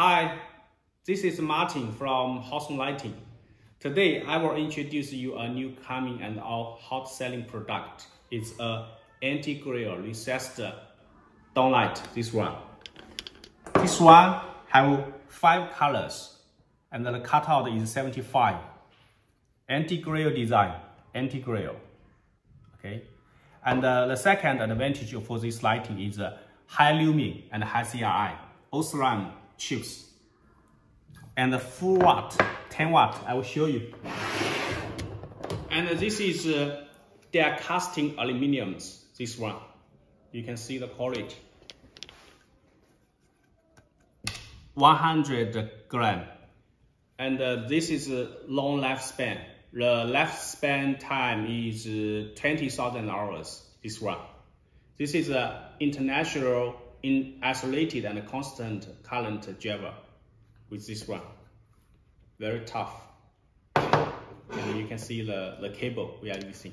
Hi, this is Martin from Hsong Lighting. Today, I will introduce you a new coming and our hot selling product. It's a anti-glare recessed downlight, this one. This one have five colors and the cutout is 75. Anti-glare design, anti-glare, okay? And uh, the second advantage for this lighting is uh, high lumen and high CRI, OSRAM chips. And the full watt, 10 watt, I will show you. And this is uh, casting aluminiums, this one. You can see the quality. 100 gram. And uh, this is a long lifespan. The lifespan time is uh, 20,000 hours, this one. This is an international in isolated and constant current driver with this one. Very tough. And you can see the, the cable we are using.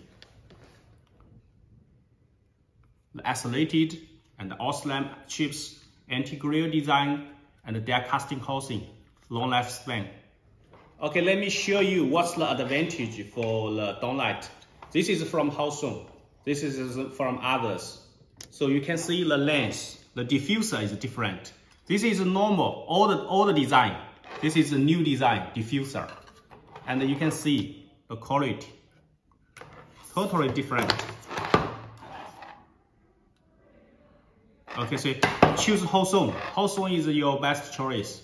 The isolated and the OSRAM chips, anti-glare design, and die casting housing, long lifespan. Okay, let me show you what's the advantage for the downlight. This is from Hsong. This is from others. So you can see the lens the diffuser is different. This is normal, all the design. This is a new design diffuser. And you can see the quality, totally different. Okay, so choose Hsong. Hsong is your best choice.